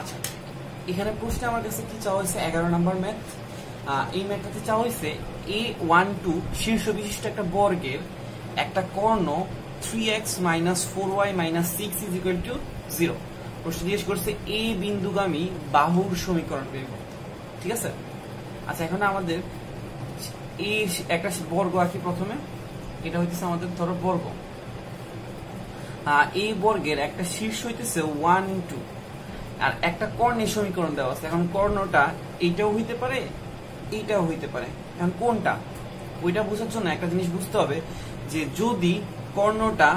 আচ্ছা এখানে প্রশ্নে আমার কাছে কি চাওয়া হয়েছে? এগারো নাম্বার ম্যাথ এই ম্যাথটাতে চাওয়া হয়েছে এ ওয়ান টু শীর্ষ বিশিষ্ট একটা বর্গের একটা কর্ণ three x minus four y minus six is equal to zero প্রশ্ন জিজ্ঞেস করছে এ বিন্দুগামী বাহুর সমীকরণ বের ঠিক আছে? আচ্ছা এখন আমাদের এই একটা বর্গ আঁকি প্রথমে। এটা হইতেছে আমাদের ধরো বর্গ। এই বর্গের একটা শীর্ষ হইতেছে ওয়ান টু আর একটা কর্ণের সমীকরণ দেওয়া আছে। এখন কর্ণটা এইটাও হইতে পারে, এইটাও হইতে পারে। এখন কোনটা? ওইটা বোঝার জন্য একটা জিনিস বুঝতে হবে যে যদি কর্ণটা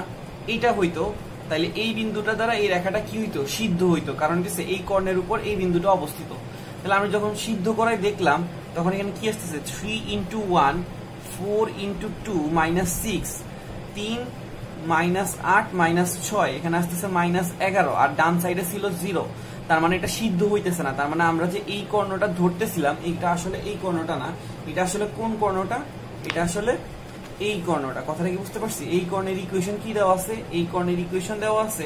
এইটা হইতো, তাহলে এই বিন্দুটা দ্বারা এই রেখাটা কি হইতো? সিদ্ধ হইতো। কারণ হচ্ছে এই কর্ণের উপর এই বিন্দুটা অবস্থিত। তাহলে আমি যখন সিদ্ধ করাই দেখলাম, তখন এখানে কি আসতেছে? Three into one four into two minus six তিন মাইনাস আট মাইনাস ছয়, এখানে আসতেছে মাইনাস এগারো, আর ডান সাইডে ছিল জিরো তার মানে এটা সিদ্ধ হইতেছে না। তার মানে আমরা যে এই কর্ণটা ধরতেছিলাম এইটা আসলে এই কর্ণটা না। এটা আসলে কোন কর্ণটা? এটা আসলে এই কর্ণটা। কথাটা কি বুঝতে পারছি? এই কর্ণের ইকুয়েশন কি দেওয়া আছে? এই কর্ণের ইকুয়েশন দেওয়া আছে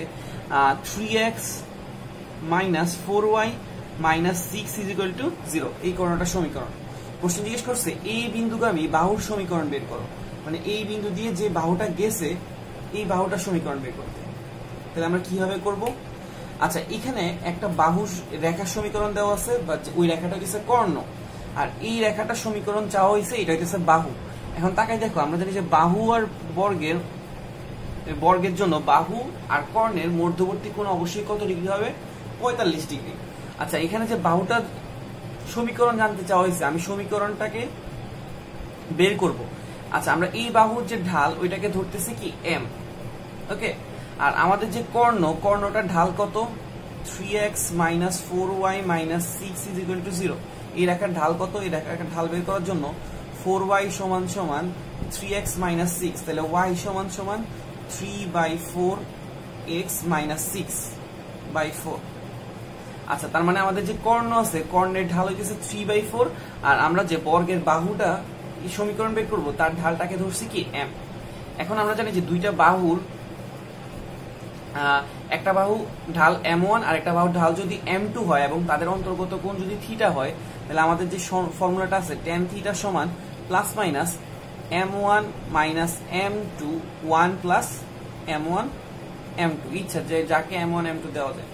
three x minus four y minus six is equal to zero এই কর্ণটা সমীকরণ। প্রশ্ন জিজ্ঞেস করছে, এই বিন্দুগামী বাহুর সমীকরণ বের করো। মানে এই বিন্দু দিয়ে যে বাহুটা গেছে, এই বাহুটা সমীকরণ বের করতে। তাহলে আমরা কীভাবে করব? আচ্ছা এখানে একটা বাহু রেখার সমীকরণ দেওয়া আছে বা ওই রেখাটা হচ্ছে কর্ণ। আর এই রেখাটা সমীকরণ চাওয়া হয়েছে এটা হচ্ছে বাহু। এখন তাকাই দেখো, আমরা জানি যে বাহু আর বর্গের বর্গের জন্য বাহু আর কর্ণের মধ্যবর্তী কোণ অবশ্যই কত ডিগ্রি হবে? পঁয়তাল্লিশ ডিগ্রি। আচ্ছা এখানে যে বাহুটার সমীকরণ জানতে চাওয়া হয়েছে আমি সমীকরণটাকে বের করব। আচ্ছা আমরা এই বাহুর যে ঢাল, ওইটাকে ধরতেছি কি? এম ওকে আর আমাদের যে কর্ণ কর্ণটার ঢাল কত? Three x minus four y minus six is equal to zero এই রেখার ঢাল কত? এই রেখার ঢাল বের করার জন্য ফোর ওয়াই সমান সমান থ্রি এক্স মাইনাস সিক্স তাহলে ওয়াই সমান সমান three by four x minus six by four আচ্ছা তার মানে আমাদের যে কর্ণ আছে, কর্ণের ঢাল হইতেছে থ্রি বাই ফোর আর আমরা যে বর্গের বাহুটা সমীকরণ বের করব, তার ঢালটাকে ধরছি কি এম এখন আমরা জানি যে দুইটা বাহুর একটা বাহু ঢাল এম ওয়ান আর একটা বাহুর ঢাল যদি এম টু হয় এবং তাদের অন্তর্গত কোণ যদি থিটা হয়, তাহলে আমাদের যে ফর্মুলাটা আছে টেন থিটা সমান plus minus m one minus m two one plus m one, m two. ইচ্ছা যে যাকে এম ওয়ান, এম টু দেওয়া যায়।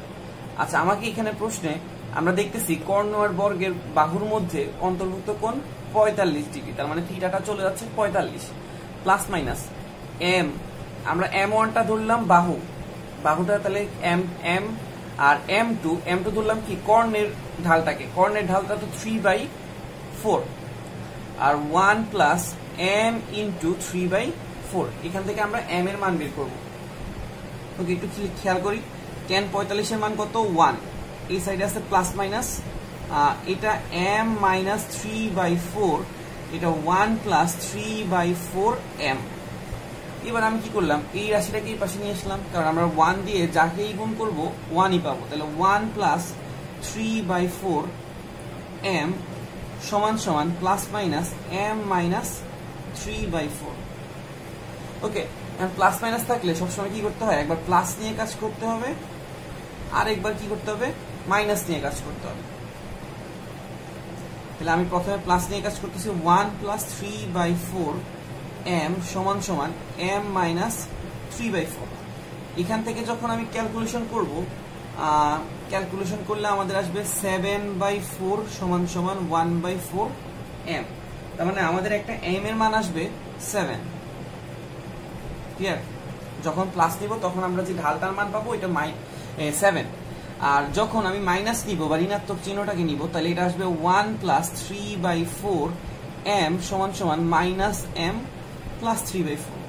আচ্ছা আমাকে এখানে প্রশ্নে আমরা দেখতেছি কর্ণ আর বর্গের বাহুর মধ্যে অন্তর্ভুক্ত কোণ পঁয়তাল্লিশ ডিগ্রি, তার মানে থিটাটা চলে যাচ্ছে পঁয়তাল্লিশ প্লাস মাইনাস এম। আমরা এম ওয়ানটা ধরলাম বাহু। বাহুটা তাহলে এম এম আর এম টু এম টু ধরলাম কি? কর্ণের ঢালটাকে। কর্ণের ঢালটা তো three by four R one plus m into three by four এখান থেকে আমরা এম এর মান বের করব। ওকে, একটু খেয়াল করি। টেন পঁয়তাল্লিশের মান কত? ওয়ান এই সাইডে আছে প্লাস মাইনাস এটা m minus three by four এটা one plus three by four m এবার আমি কি করলাম? এই রাশিটাকে এই পাশে নিয়ে আসলাম। কারণ আমরা ওয়ান দিয়ে যাকেই গুণ করব ওয়ানই পাবো। তাহলে one plus three by four m সমান সমান plus minus m minus three by four okay plus minus থাকলে সবসময় কি করতে হয়? একবার প্লাস নিয়ে কাজ করতে হবে আর একবার কি করতে হবে? মাইনাস নিয়ে কাজ করতে হবে। তাহলে আমি প্রথমে প্লাস নিয়ে কাজ করতেছি one plus three by four m সমান সমান m minus three by four এখান থেকে যখন আমি ক্যালকুলেশন করব ক্যালকুলেশন করলে আমাদের আসবে সেভেন বাই ফোর সমান সমান ওয়ান বাই ফোর এম তার মানে আমাদের একটা এম এর মান আসবে সেভেন ক্লিয়ার যখন প্লাস নিব, তখন আমরা যে ঢালটার মান পাবো, এটা মাই সেভেন আর যখন আমি মাইনাস নিব বা ঋণাত্মক চিহ্নটাকে নিব, তাহলে এটা আসবে one plus three by four m সমান সমান minus m plus three by four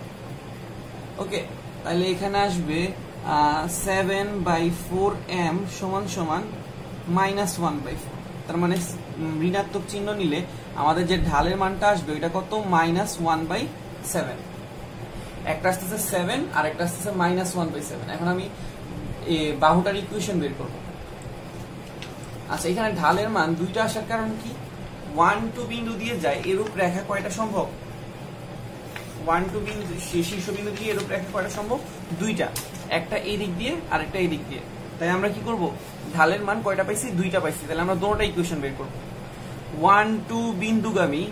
okay তাহলে এখানে আসবে সেভেন বাই ফোর এম সমান সমান মাইনাস ওয়ান বাই ফোর তার মানে ঋণাত্মক চিহ্ন নিলে আমাদের যে ঢালের মানটা আসবে, ওইটা কত? মাইনাস ওয়ান বাই সেভেন একটা আসতেছে সেভেন আর একটা আসতেছে মাইনাস ওয়ান বাই সেভেন এখন আমি বাহুটার ইকুয়েশন বের করব। আচ্ছা এখানে ঢালের মান দুইটা আসার কারণ কি? ওয়ান টু বিন্দু দিয়ে যায়, এরূপ রেখা কয়টা সম্ভব? ওয়ান টু বিন্দু শীর্ষ বিন্দু দিয়ে এরূপ রেখা কয়টা সম্ভব? দুইটা। একটা এই দিক দিয়ে আর একটা এই দিক দিয়ে। তাই আমরা কি করব? ঢালের মান কয়টা পাইছি? দুইটা পাইছি। তাহলে আমরা দুটোটা ইকুয়েশন বের করব। ওয়ান টু বিন্দুগামী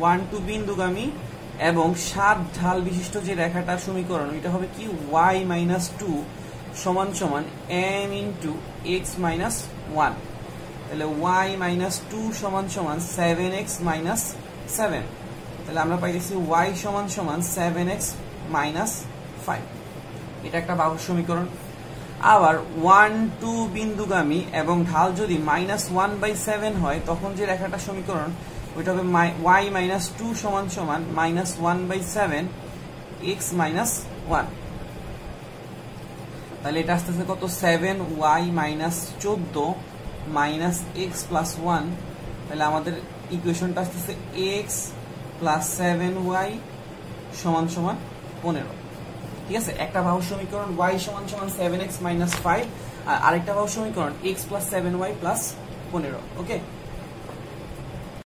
ওয়ান টু বিন্দুগামী এবং সাত ঢাল বিশিষ্ট যে রেখাটা সমীকরণ, এটা হবে কি? ওয়াই মাইনাস টু সমান সমান m into x minus one তাহলে ওয়াই মাইনাস টু সমান সমান সেভেন এক্স মাইনাস সেভেন তাহলে আমরা পাইতেছি ওয়াই সমান সমান সেভেন এক্স মাইনাস ফাইভ এটা একটা বাহুর সমীকরণ। আবার ওয়ান টু বিন্দুগামী এবং ঢাল যদি মাইনাস ওয়ান বাই সেভেন হয়, তখন যে রেখাটা সমীকরণ, ওইটা হবে ওয়াই মাইনাস টু সমান সমান minus one by seven x minus one তাহলে এটা আসতে আসতে কত? সেভেন ওয়াই মাইনাস চোদ্দ মাইনাস এক্স প্লাস ওয়ান তাহলে আমাদের ইকুয়েশনটা আসতেছে এক্স প্লাস সেভেন ওয়াই সমান সমান পনেরো। ঠিক আছে? একটা বাহু সমীকরণ ওয়াই সমান সমান সেভেন এক্স মাইনাস ফাইভ আর আরেকটা বাহু সমীকরণ x plus seven y plus পনেরো ওকে